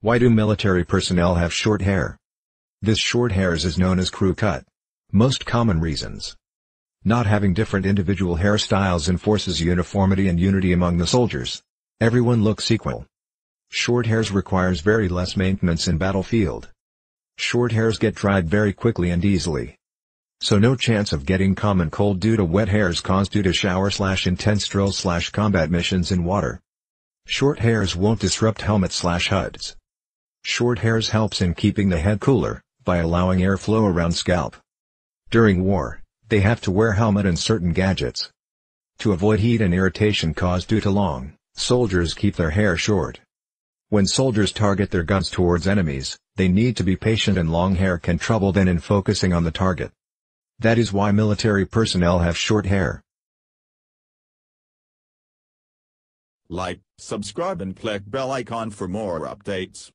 Why do military personnel have short hair? This short hairs is known as crew cut. Most common reasons. Not having different individual hairstyles enforces uniformity and unity among the soldiers. Everyone looks equal. Short hairs requires very less maintenance in battlefield. Short hairs get dried very quickly and easily. So no chance of getting common cold due to wet hairs caused due to shower slash intense drill slash combat missions in water. Short hairs won't disrupt helmet slash HUDs. Short hairs helps in keeping the head cooler, by allowing airflow around scalp. During war, they have to wear helmet and certain gadgets. To avoid heat and irritation caused due to long, soldiers keep their hair short. When soldiers target their guns towards enemies, they need to be patient and long hair can trouble them in focusing on the target. That is why military personnel have short hair. Like, subscribe and click bell icon for more updates.